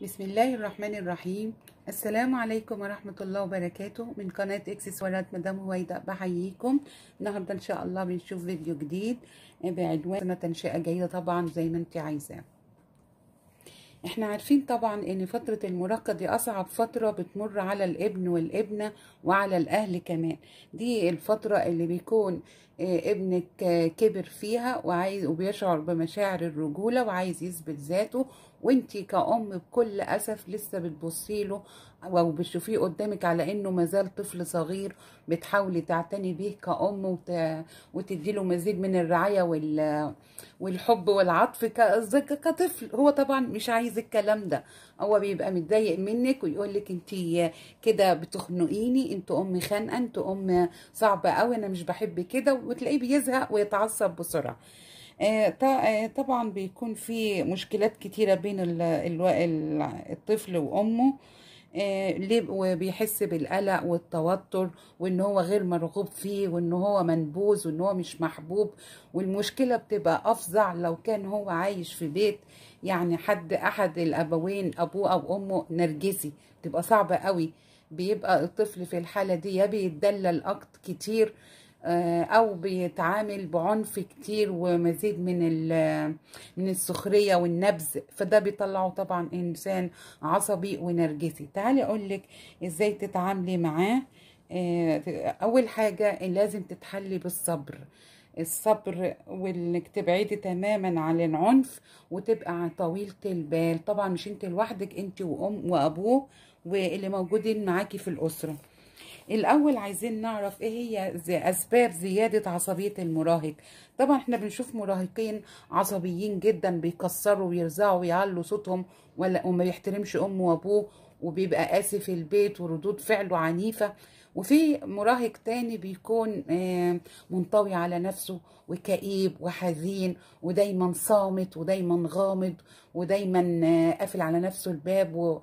بسم الله الرحمن الرحيم. السلام عليكم ورحمة الله وبركاته. من قناة اكسسوارات مدام هويدا بحييكم. النهاردة إن شاء الله بنشوف فيديو جديد بعنوان تنشئة جيدة طبعا زي ما أنت عايزاه إحنا عارفين طبعا إن فترة المراهقة دي أصعب فترة بتمر على الابن والابنة وعلى الأهل كمان. دي الفترة اللي بيكون ابنك كبر فيها وعايز وبيشعر بمشاعر الرجولة وعايز يثبت ذاته وإنتي كأم بكل أسف لسه بتبصي أو بتشوفيه قدامك على إنه مازال طفل صغير بتحاولي تعتني بيه كأم وت... وتدي له مزيد من الرعاية وال... والحب والعطف ك... كطفل. هو طبعا مش عايز الكلام ده. هو بيبقى متضايق منك ويقول لك انت كده بتخنقيني انت أم خانقة انت أم صعبة قوي أنا مش بحب كده. وتلاقيه بيزهق ويتعصب بسرعة. طبعا بيكون في مشكلات كتيرة بين الطفل وأمه. وبيحس بالقلق والتوتر وإن هو غير مرغوب فيه وإن هو منبوذ وإن هو مش محبوب. والمشكلة بتبقى أفظع لو كان هو عايش في بيت يعني حد أحد الأبوين أبوه أو أمه نرجسي. بتبقى صعبة قوي. بيبقى الطفل في الحالة دي يا بيتدلل أكتر كتير أو بيتعامل بعنف كتير ومزيد من من السخرية والنبذ فده بيطلعه طبعا إنسان عصبي ونرجسي. تعالي أقول لك إزاي تتعاملي معاه. أول حاجة لازم تتحلي بالصبر. الصبر وإنك تبعدي تماما عن العنف وتبقى طويلة البال. طبعا مش أنت لوحدك أنت وأم وأبوه واللي موجودين معاكي في الأسرة. الأول عايزين نعرف إيه هي زي أسباب زيادة عصبية المراهق. طبعا إحنا بنشوف مراهقين عصبيين جدا بيكسروا ويرزعوا ويعلوا صوتهم ولا وما بيحترمش امه وأبوه وبيبقى قاسي في البيت وردود فعله عنيفة. وفي مراهق تاني بيكون منطوي على نفسه وكئيب وحزين ودايما صامت ودايما غامض ودايما قافل على نفسه الباب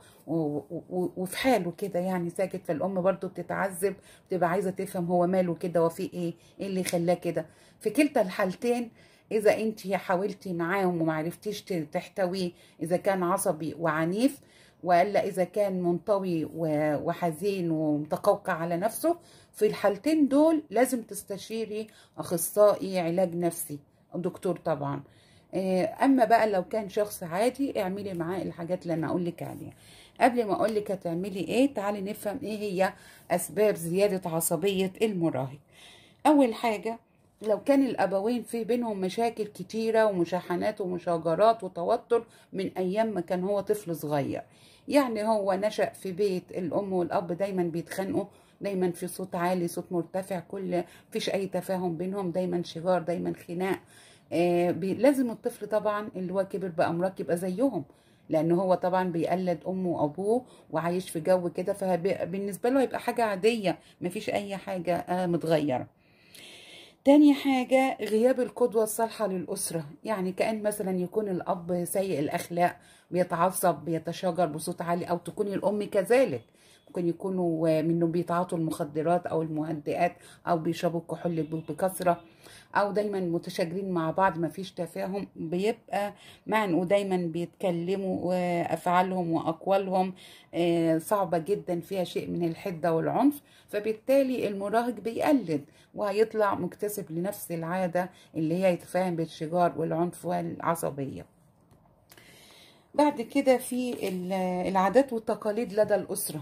وفي حاله كده يعني ساكت. فالأم برضو بتتعذب بتبقى عايزة تفهم هو ماله كده وفي إيه إيه اللي خلاه كده. في كلتا الحالتين إذا انت حاولتي معاهم ومعرفتيش تحتويه إذا كان عصبي وعنيف وإلا إذا كان منطوي وحزين ومتقوقع على نفسه في الحالتين دول لازم تستشيري أخصائي علاج نفسي دكتور طبعا. أما بقى لو كان شخص عادي اعملي معاه الحاجات اللي أنا أقول لك عليها. قبل ما أقول لك هتعملي إيه تعالي نفهم إيه هي أسباب زيادة عصبية المراهق. أول حاجة لو كان الأبوين في بينهم مشاكل كتيرة ومشاحنات ومشاجرات وتوتر من أيام ما كان هو طفل صغير يعني هو نشأ في بيت الأم والأب دايما بيتخانقوا دايما في صوت عالي صوت مرتفع كل مفيش أي تفاهم بينهم دايما شجار دايما خناق. آه لازم الطفل طبعا اللي هو كبر بامراض يبقى زيهم لأن هو طبعا بيقلد أمه وأبوه وعايش في جو كده فبالنسبه له هيبقى حاجة عادية مفيش أي حاجة آه متغيرة. تاني حاجة غياب القدوة الصالحة للأسرة. يعني كأن مثلا يكون الأب سيء الأخلاق بيتعصب بيتشاجر بصوت عالي أو تكون الأم كذلك. ممكن يكونوا منه بيتعاطوا المخدرات أو المهدئات أو بيشربوا الكحول بكثرة أو دايما متشاجرين مع بعض مفيش تفاهم بيبقى معنوا دايما بيتكلموا وأفعالهم وأقوالهم صعبة جدا فيها شيء من الحدة والعنف. فبالتالي المراهق بيقلد وهيطلع مكتسب لنفس العادة اللي هي يتفاهم بالشجار والعنف والعصبية. بعد كده في العادات والتقاليد لدى الأسرة.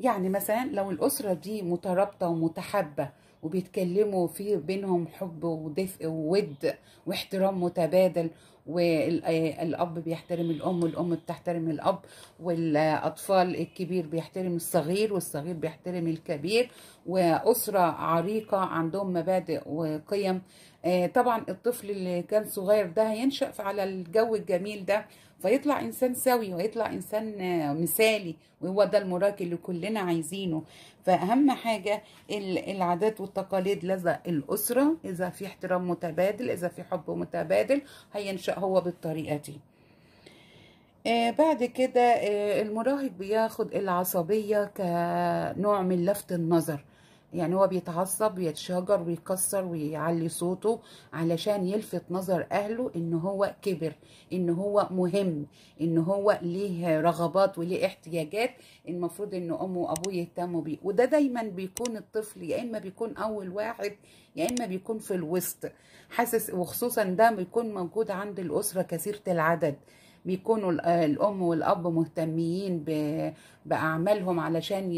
يعني مثلا لو الأسرة دي مترابطة ومتحبة وبيتكلموا في بينهم حب ودفء وود واحترام متبادل والأب بيحترم الأم والأم بتحترم الأب والأطفال الكبير بيحترم الصغير والصغير بيحترم الكبير وأسرة عريقة عندهم مبادئ وقيم طبعا الطفل اللي كان صغير ده هينشأ على الجو الجميل ده فيطلع إنسان سوي ويطلع إنسان مثالي وهو ده المراهق اللي كلنا عايزينه. فأهم حاجة العادات والتقاليد لدى الأسرة إذا في احترام متبادل إذا في حب متبادل هينشأ هو بالطريقة دي. آه بعد كده آه المراهق بياخد العصبية كنوع من لفت النظر. يعني هو بيتعصب ويتشاجر ويكسر ويعلي صوته علشان يلفت نظر أهله إن هو كبر إن هو مهم إن هو ليه رغبات وليه احتياجات. المفروض إن أمه وأبوه يهتموا بيه. وده دايما بيكون الطفل يا إما بيكون أول واحد يا إما بيكون في الوسط. حاسس وخصوصا ده بيكون موجود عند الأسرة كثيرة العدد. بيكونوا الأم والأب مهتمين بأعمالهم علشان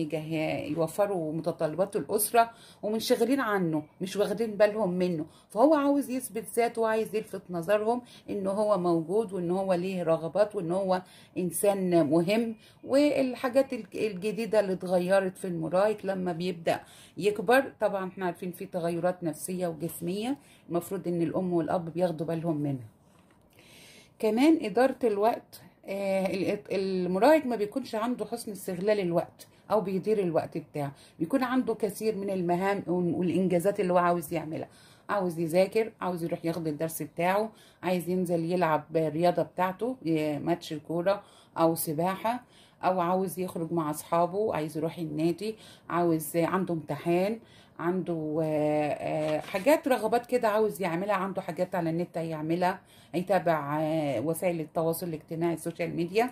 يوفروا متطلبات الأسرة ومنشغلين عنه مش واخدين بالهم منه. فهو عاوز يثبت ذاته وعايز يلفت نظرهم إن هو موجود وإن هو ليه رغبات وإن هو إنسان مهم. والحاجات الجديدة اللي اتغيرت في المراهق لما بيبدأ يكبر طبعا إحنا عارفين في تغيرات نفسية وجسمية المفروض إن الأم والأب بياخدوا بالهم منها. كمان إدارة الوقت المراهق ما بيكونش عنده حسن استغلال الوقت أو بيدير الوقت بتاعه بيكون عنده كثير من المهام والإنجازات اللي هو عاوز يعملها. عاوز يذاكر عاوز يروح ياخد الدرس بتاعه عايز ينزل يلعب الرياضة بتاعته ماتش كورة أو سباحة أو عاوز يخرج مع أصحابه عايز يروح النادي عاوز عنده امتحان عنده حاجات رغبات كده عاوز يعملها عنده حاجات على النت هيعملها هيتابع وسائل التواصل الاجتماعي ال social media.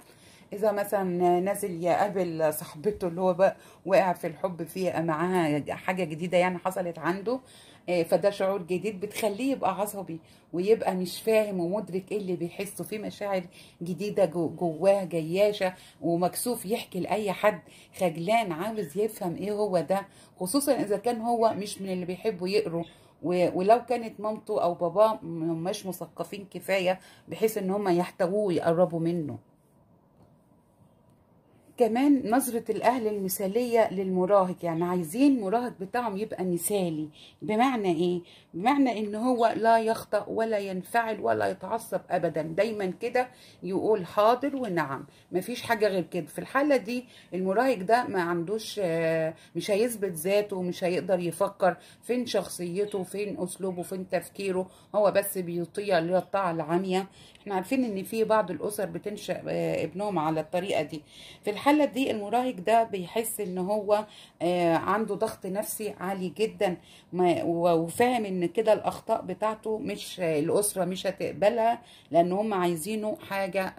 إذا مثلا نازل يقابل صاحبته اللي هو بقى وقع في الحب فيها معاها حاجة جديدة يعني حصلت عنده فده شعور جديد بتخليه يبقى عصبي ويبقى مش فاهم ومدرك إيه اللي بيحسه. في مشاعر جديدة جواه جياشة ومكسوف يحكي لأي حد خجلان عاوز يفهم إيه هو ده خصوصا إذا كان هو مش من اللي بيحبوا يقروا. ولو كانت مامته أو باباه مش مثقفين كفاية بحيث إن هم يحتووه ويقربوا منه. كمان نظرة الأهل المثالية للمراهق يعني عايزين المراهق بتاعهم يبقى مثالي. بمعنى إيه؟ بمعنى إن هو لا يخطأ ولا ينفعل ولا يتعصب أبدا. دايما كده يقول حاضر ونعم. مفيش حاجة غير كده. في الحالة دي المراهق ده ما عندوش مش هيثبت ذاته ومش هيقدر يفكر فين شخصيته فين أسلوبه فين تفكيره. هو بس بيطيع للطاعة العامية إحنا عارفين إن في بعض الأسر بتنشأ ابنهم على الطريقة دي. في الحالة دي المراهق ده بيحس إن هو عنده ضغط نفسي عالي جدا وفاهم إن كده الأخطاء بتاعته مش الأسرة مش هتقبلها لأن هم عايزينه حاجة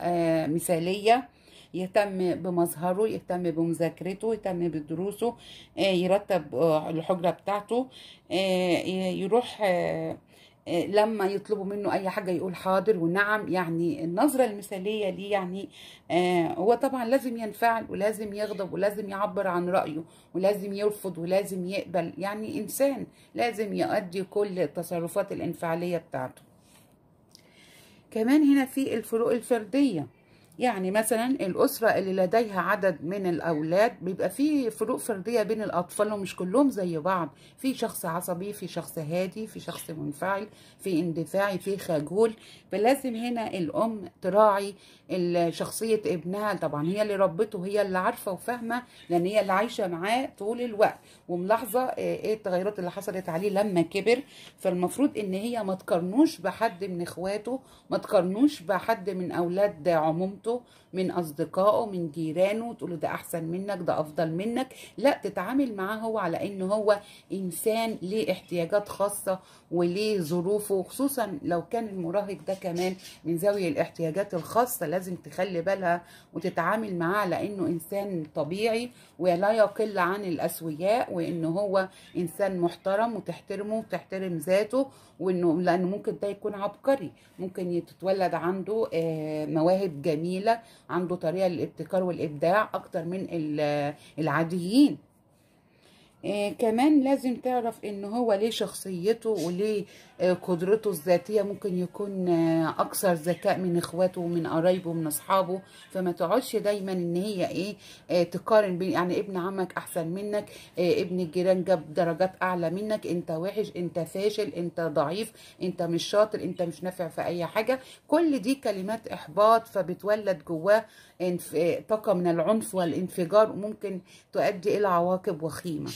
مثالية يهتم بمظهره يهتم بمذاكرته يهتم بدروسه يرتب الحجرة بتاعته يروح لما يطلبوا منه أي حاجة يقول حاضر. ونعم يعني النظرة المثالية ليه يعني آه هو طبعا لازم ينفعل ولازم يغضب ولازم يعبر عن رأيه ولازم يرفض ولازم يقبل. يعني إنسان لازم يؤدي كل التصرفات الإنفعالية بتاعته. كمان هنا في الفروق الفردية. يعني مثلا الأسرة اللي لديها عدد من الأولاد بيبقى في فروق فردية بين الأطفال ومش كلهم زي بعض. في شخص عصبي في شخص هادي في شخص منفعل في اندفاعي في خجول. فلازم هنا الأم تراعي شخصية ابنها. طبعا هي اللي ربته هي اللي عارفة وفاهمة لأن هي اللي عايشة معاه طول الوقت. وملاحظة إيه التغيرات اللي حصلت عليه لما كبر؟ فالمفروض إن هي ما تقارنوش بحد من إخواته ما تقارنوش بحد من أولاد عمومته من أصدقائه من جيرانه تقول ده أحسن منك ده أفضل منك. لا تتعامل معاه هو على إن هو إنسان ليه احتياجات خاصة وليه ظروفه خصوصا لو كان المراهق ده كمان من زاوية الاحتياجات الخاصة لازم تخلي بالها وتتعامل معاه على إنه إنسان طبيعي ولا يقل عن الأسوياء وانه هو إنسان محترم وتحترمه وتحترم ذاته وإنه لأنه ممكن ده يكون عبقري. ممكن تتولد عنده مواهب جميلة عنده طريقة للابتكار والإبداع أكتر من العاديين. آه كمان لازم تعرف إن هو ليه شخصيته وليه آه قدرته الذاتية. ممكن يكون آه أكثر ذكاء من إخواته ومن قرايبه ومن أصحابه. فما تقعدش دايما إن هي إيه آه تقارن بين يعني ابن عمك أحسن منك آه ابن الجيران جاب درجات أعلى منك. أنت وحش أنت فاشل أنت ضعيف أنت مش شاطر أنت مش نافع في أي حاجة. كل دي كلمات إحباط فبتولد جواه طاقة من العنف والانفجار وممكن تؤدي إلى عواقب وخيمة.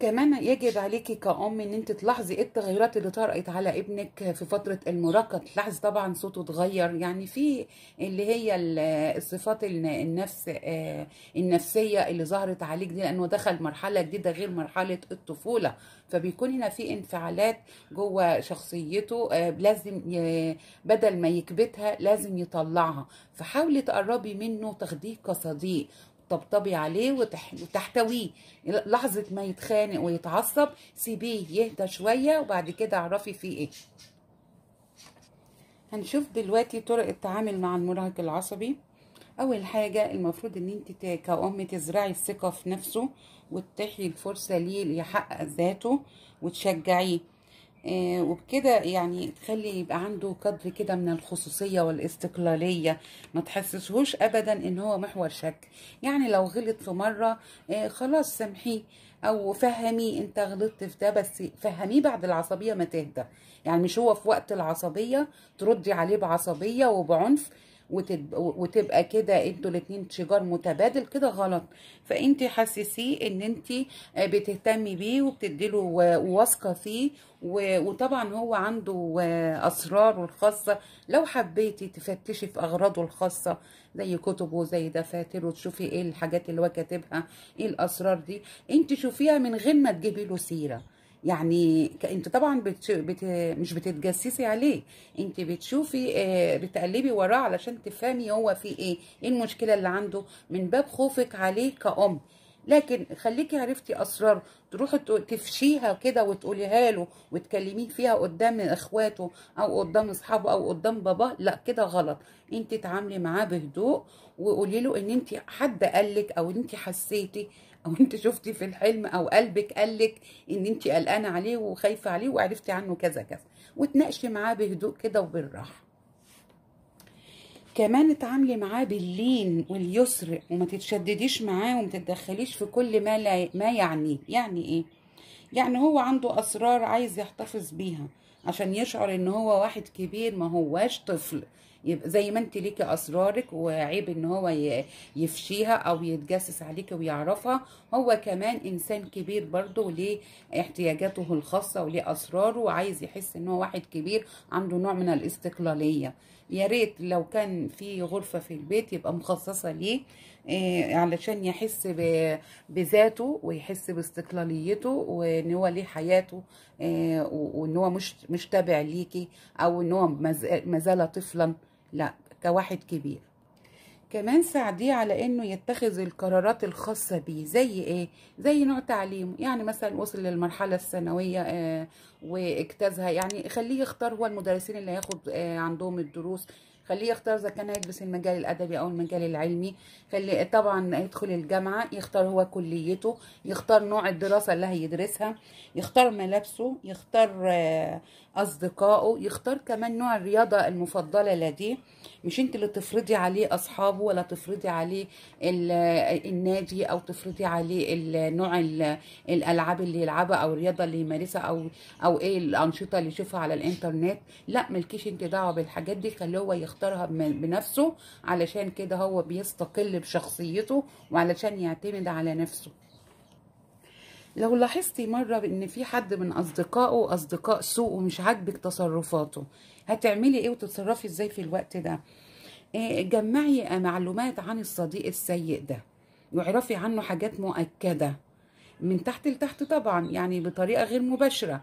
كمان يجب عليكي كأم إن أنت تلاحظي إيه التغيرات اللي طرأت على ابنك في فترة المراهقة. تلاحظي طبعا صوته اتغير يعني في اللي هي ال- الصفات الن- النفس آه، النفسية اللي ظهرت عليك دي لأنه دخل مرحلة جديدة غير مرحلة الطفولة. فبيكون هنا في انفعالات جوه شخصيته آه، لازم بدل ما يكبتها لازم يطلعها. فحاولي تقربي منه تاخديه كصديق. طبطبي عليه وتح... وتحتويه. لحظة ما يتخانق ويتعصب سيبيه يهدى شوية وبعد كده اعرفي فيه إيه. هنشوف دلوقتي طرق التعامل مع المراهق العصبي. أول حاجة المفروض إن أنت كأم تزرعي الثقة في نفسه وتتيحي الفرصة ليه ليحقق ذاته وتشجعيه. آه، وبكده يعني تخلي يبقى عنده قدر كده من الخصوصية والاستقلالية. ما تحسسهوش ابدا إن هو محور شك. يعني لو غلط في مرة آه، خلاص سامحيه. أو فهميه أنت غلطت في ده بس فهميه بعد العصبية ما تهدى. يعني مش هو في وقت العصبية تردي عليه بعصبية وبعنف. وتبقى كده أنتوا الاتنين شجار متبادل كده غلط. فانت حسسيه ان انت بتهتمي بيه وبتديله و- وواثقة فيه. وطبعا هو عنده أسراره الخاصة. لو حبيتي تفتشي في أغراضه الخاصة زي كتبه زي دفاتره وتشوفي إيه الحاجات اللي هو كاتبها إيه الأسرار دي. انت شوفيها من غير ما تجيبي له سيرة. يعني انت طبعا بت... بت... مش بتتجسسي عليه. انت بتشوفي آه، بتقلبي وراه علشان تفهمي هو في إيه. إيه المشكلة اللي عنده؟ من باب خوفك عليه كأم. لكن خليكي عرفتي أسرار. تروحي تفشيها كده وتقوليها له وتكلميه فيها قدام إخواته أو قدام أصحابه أو قدام باباه. لا كده غلط. انت تعاملي معاه بهدوء وقولي له إن انت حد قالك أو انت حسيتي أو انت شفتي في الحلم أو قلبك قالك ان انت قلقانه عليه وخايفه عليه وعرفتي عنه كذا كذا. وتناقشي معاه بهدوء كده وبالراحه. كمان اتعاملي معاه باللين واليسر وما تتشدديش معاه وما تتدخليش في كل ما لا ما يعنيه يعني إيه؟ يعني هو عنده أسرار عايز يحتفظ بيها عشان يشعر إن هو واحد كبير ما هواش طفل. يبقى زي ما انت ليكي أسرارك وعيب إن هو يفشيها أو يتجسس عليكي ويعرفها. هو كمان إنسان كبير برضه وليه احتياجاته الخاصة وليه أسراره وعايز يحس إن هو واحد كبير عنده نوع من الاستقلالية. يا ريت لو كان في غرفة في البيت يبقى مخصصة ليه آه، علشان يحس بذاته ويحس باستقلاليته وإن هو ليه حياته و- وإن هو مش مش تابع ليكي أو إن هو ما زال طفلا. لا كواحد كبير. كمان ساعديه على إنه يتخذ القرارات الخاصة بيه زي إيه؟ زي نوع تعليمه. يعني مثلا وصل للمرحلة الثانوية آه، واجتازها. يعني خليه يختار هو المدرسين اللي هياخد آه، عندهم الدروس. خليه يختار إذا كان هيدرس المجال الأدبي أو المجال العلمي خليه طبعا يدخل الجامعة يختار هو كليته يختار نوع الدراسة اللي هيدرسها يختار ملابسه يختار آه، أصدقائه يختار كمان نوع الرياضة المفضلة لديه. مش أنت اللي تفرضي عليه أصحابه ولا تفرضي عليه ال- النادي أو تفرضي عليه نوع ال- الألعاب اللي يلعبها أو الرياضة اللي يمارسها أو أو إيه الأنشطة اللي يشوفها على الإنترنت. لا ملكيش أنت دعوة بالحاجات دي خليه هو يختارها بنفسه علشان كده هو بيستقل بشخصيته وعلشان يعتمد على نفسه. لو لاحظتي مرة إن في حد من أصدقائه أصدقاء سوء ومش عاجبك تصرفاته هتعملي إيه وتتصرفي إزاي في الوقت ده؟ إيه، جمعي معلومات عن الصديق السيء ده واعرفي عنه حاجات مؤكدة من تحت لتحت طبعا يعني بطريقة غير مباشرة.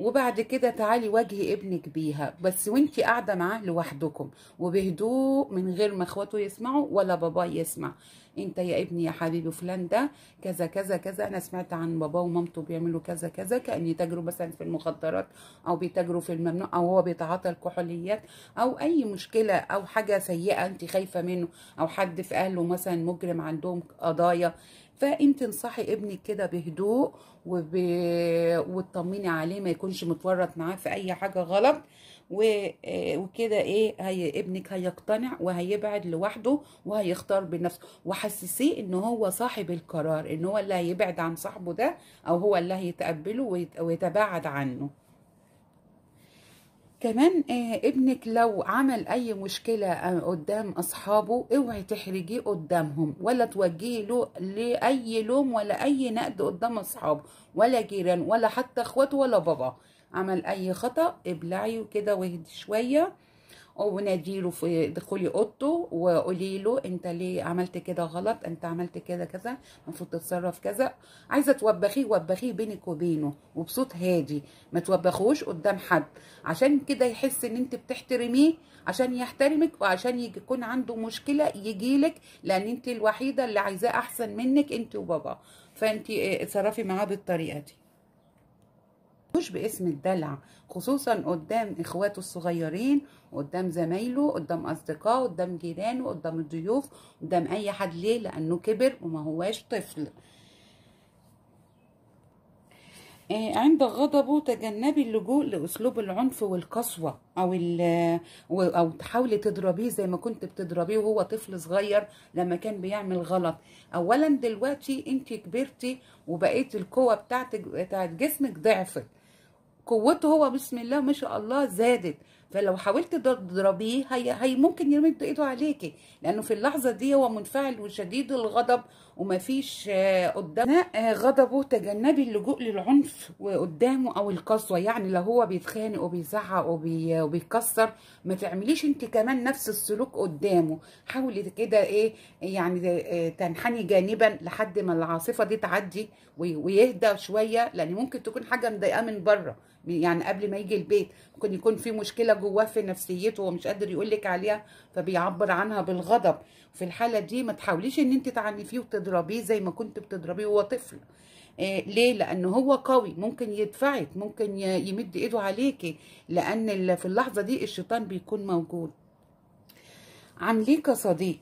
وبعد كده تعالي واجهي ابنك بيها. بس وانتي قاعدة معاه لوحدكم وبهدوء من غير ما اخواته يسمعوا ولا باباه يسمع. انت يا ابني يا حبيبي فلان ده كذا كذا كذا أنا سمعت عن باباه ومامته بيعملوا كذا كذا كأن يتاجروا مثلا في المخدرات أو بيتاجروا في الممنوع أو هو بيتعاطى الكحوليات أو أي مشكلة أو حاجة سيئة انت خايفة منه أو حد في أهله مثلا مجرم عندهم قضايا. فانت انصحي ابنك كده بهدوء وب... وتطمني عليه ما يكونش متورط معاه في أي حاجة غلط. و... آه، وكده إيه هي ابنك هيقتنع وهيبعد لوحده وهيختار بنفسه. وحسسيه إن هو صاحب القرار إن هو اللي هيبعد عن صاحبه ده أو هو اللي هيتقبله ويت... ويتباعد عنه. كمان آه ابنك لو عمل أي مشكلة آه قدام أصحابه اوعي تحرجيه قدامهم ولا توجهي له لأي لوم ولا أي نقد قدام أصحابه ولا جيران ولا حتى أخواته ولا بابا عمل أي خطأ ابلعي كده واهدي شوية. وناديله في دخولي أوضته وقولي له أنت ليه عملت كده غلط؟ أنت عملت كده كذا المفروض تتصرف كذا. عايزة توبخيه وبخيه بينك وبينه وبصوت هادي ما توبخوش قدام حد. عشان كده يحس إن أنت بتحترميه عشان يحترمك وعشان يكون عنده مشكلة يجيلك لأن أنت الوحيدة اللي عايزاه أحسن منك أنت وبابا. فأنت اتصرفي معاه بالطريقة دي. مش باسم الدلع خصوصا قدام إخواته الصغيرين قدام زمايله قدام أصدقائه قدام جيرانه قدام الضيوف قدام أي حد ليه لأنه كبر وما هواش طفل. عند غضبه تجنبي اللجوء لأسلوب العنف والقسوة أو أو تحاولي تضربيه زي ما كنت بتضربيه وهو طفل صغير لما كان بيعمل غلط. اولا دلوقتي انت كبرتي وبقيت القوة بتاعتك بتاعت جسمك ضعفت. قوته هو بسم الله ما شاء الله زادت. فلو حاولت تضربيه هي, هي ممكن يمد إيده عليكي. لأنه في اللحظة دي هو منفعل وشديد الغضب ومفيش قدام غضبه تجنبي اللجوء للعنف قدامه أو القسوة. يعني لو هو بيتخانق وبيزعق وبي وبيكسر. ما تعمليش انت كمان نفس السلوك قدامه. حاولي كده إيه يعني تنحني جانبا لحد ما العاصفة دي تعدي ويهدى شوية. لأن ممكن تكون حاجة مضايقاه من بره يعني قبل ما يجي البيت. ممكن يكون في مشكلة جواه في نفسيته ومش قادر يقول لك عليها فبيعبر عنها بالغضب. في الحالة دي ما تحاوليش إن انت تعنفيه وتضربيه زي ما كنت بتضربيه وهو طفل. إيه ليه؟ لأنه هو قوي. ممكن يدفعك ممكن يمد إيده عليكي لأن في اللحظة دي الشيطان بيكون موجود. عامليه كصديق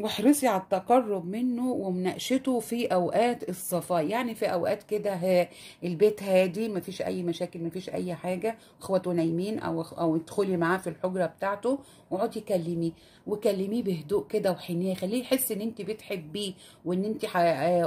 واحرصي على التقرب منه ومناقشته في أوقات الصفاء. يعني في أوقات كده البيت هادي مفيش أي مشاكل مفيش أي حاجة أخواته نايمين أو أو ادخلي معاه في الحجرة بتاعته واقعدي كلميه وكلميه بهدوء كده وحنية خليه يحس إن انت بتحبيه وإن انت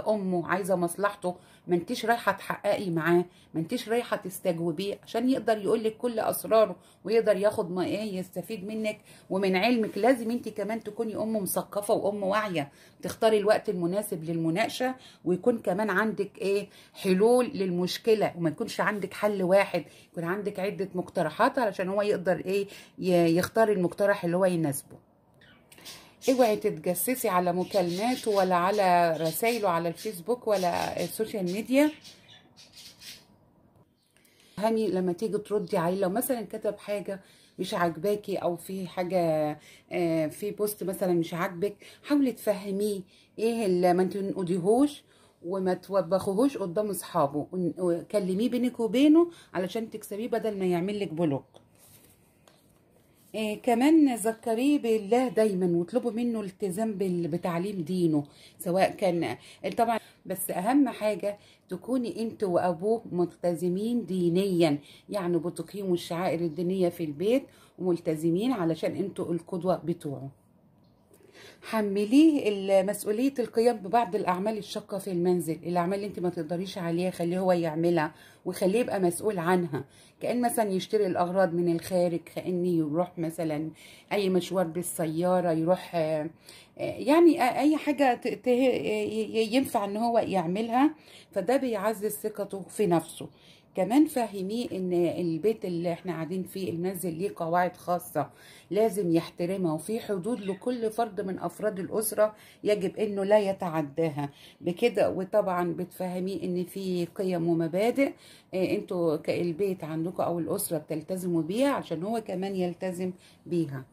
أمه عايزة مصلحته. ما انتش رايحة تحققي معاه ما انتش رايحة تستجوبيه عشان يقدر يقول لك كل أسراره ويقدر ياخد ما إيه يستفيد منك. ومن علمك لازم انت كمان تكوني أم مثقفة وأم واعية. تختاري الوقت المناسب للمناقشة ويكون كمان عندك إيه حلول للمشكلة. وما يكونش عندك حل واحد يكون عندك عدة مقترحات علشان هو يقدر إيه يختار المقترح اللي هو يناسبه. اوعي تتجسسي على مكالماته ولا على رسائله على الفيسبوك ولا ال social media. فهمي لما تيجي تردي عليه لو مثلا كتب حاجة مش عاجباكي أو في حاجة في post مثلا مش عاجبك حاولي تفهميه إيه اللي ما تنقضيهوش وما توبخوهوش قدام أصحابه. وكلميه بينك وبينه علشان تكسبيه بدل ما يعمل لك بلوك. إيه كمان ذكريه بالله دايما واطلبوا منه الالتزام بتعليم دينه سواء كان طبعا بس أهم حاجة تكوني أنت وابوه ملتزمين دينيا يعني بتقيموا الشعائر الدينية في البيت وملتزمين علشان أنتوا القدوة بتوعه. حمليه مسؤولية القيام ببعض الأعمال الشاقة في المنزل الأعمال اللي انت ما تقدريش عليها خليه هو يعملها وخليه يبقى مسؤول عنها. كأن مثلا يشتري الأغراض من الخارج كأن يروح مثلا أي مشوار بالسيارة يروح يعني أي حاجة ينفع إن هو يعملها فده بيعزز ثقته في نفسه. كمان فهميه إن البيت اللي إحنا قاعدين فيه المنزل ليه قواعد خاصة لازم يحترمها وفي حدود لكل فرد من أفراد الأسرة يجب إنه لا يتعداها. بكده وطبعا بتفهميه إن في قيم ومبادئ إنتوا كالبيت عندكم أو الأسرة بتلتزموا بيها عشان هو كمان يلتزم بيها.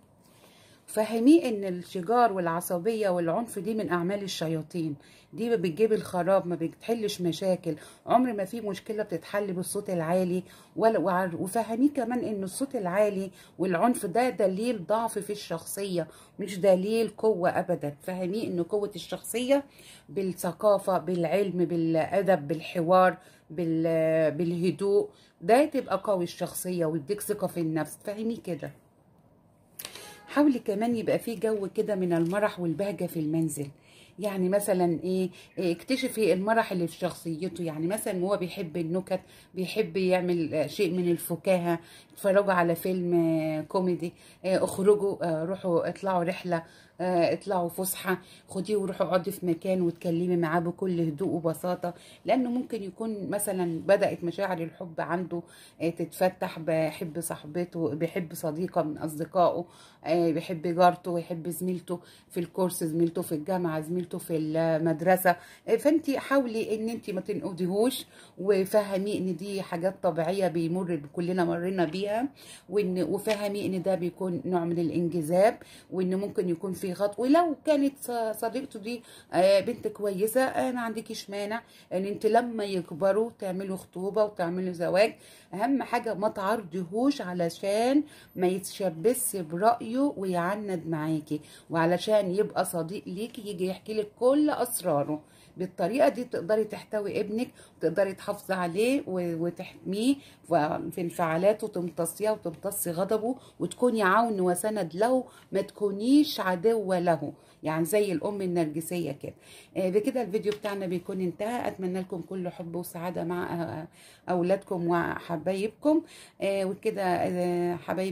فهميه إن الشجار والعصبية والعنف دي من أعمال الشياطين. دي بتجيب الخراب ما بتحلش مشاكل. عمر ما في مشكلة بتتحل بالصوت العالي. وفهميه كمان إن الصوت العالي والعنف ده دليل ضعف في الشخصية مش دليل قوة ابدا. فهميه إن قوة الشخصية بالثقافة بالعلم بالأدب بالحوار بالهدوء ده تبقى قوي الشخصية ويديك ثقة في النفس. فهميه كده. حاولي كمان يبقى في جو كده من المرح والبهجة في المنزل. يعني مثلا إيه إيه، اكتشفي المرح اللي في شخصيته. يعني مثلا هو بيحب النكت بيحب يعمل شيء من الفكاهة. اتفرجوا على فيلم كوميدي آه، اخرجوا آه، روحوا اطلعوا رحلة. اطلعوا فسحة خديه وروحوا اقعدي في مكان واتكلمي معاه بكل هدوء وبساطة لأنه ممكن يكون مثلا بدأت مشاعر الحب عنده آه، تتفتح بيحب صاحبته بيحب صديقة من أصدقائه آه، بيحب جارته ويحب زميلته في الكورس زميلته في الجامعة زميلته في المدرسة. آه، فانت حاولي إن انت ما تنقضيهوش وفهميه إن دي حاجات طبيعية بيمر كلنا مرينا بيها وإن وفهميه إن ده بيكون نوع من الإنجذاب وإن ممكن يكون في غط ولو كانت صديقته دي آه، بنت كويسة آه، ما عندكيش مانع إن أنت لما يكبروا تعملوا خطوبة وتعملوا زواج. أهم حاجة ما تعرضيهوش علشان ما يتشبثش برأيه ويعند معاكي وعلشان يبقى صديق ليكي يجي يحكي لك كل أسراره. بالطريقة دي تقدري تحتوي ابنك وتقدري تحافظي عليه وتحميه في انفعالاته تمتصيها وتمتصي غضبه وتكوني عون وسند له ما تكونيش عدوة له. يعني زي الأم النرجسية كده. آه، بكده الفيديو بتاعنا بيكون انتهى. أتمنى لكم كل حب وسعادة مع أولادكم وحبايبكم. آه، وكده آه، حبايبي